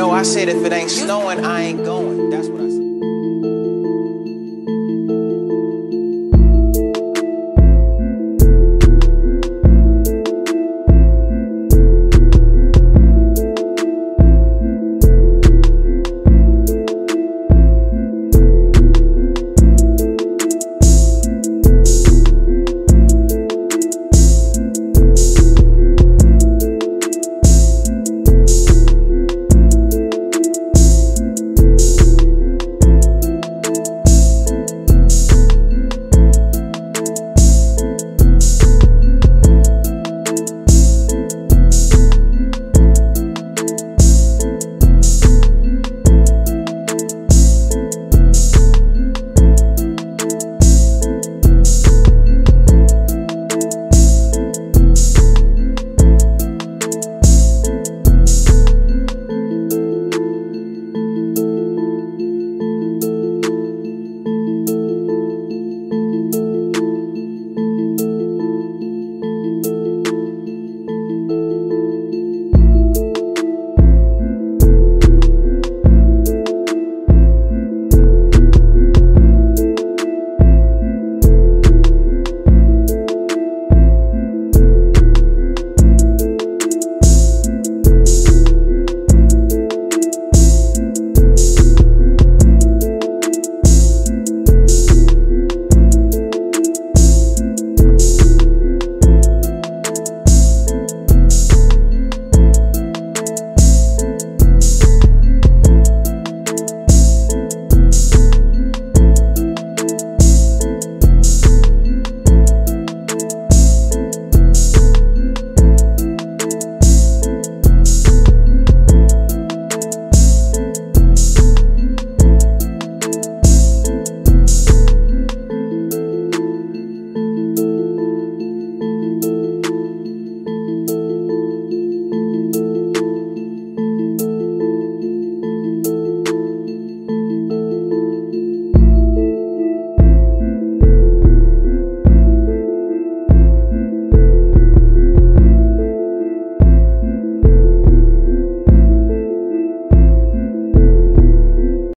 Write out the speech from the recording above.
No, I said if it ain't snowing, I ain't going. That's what I said.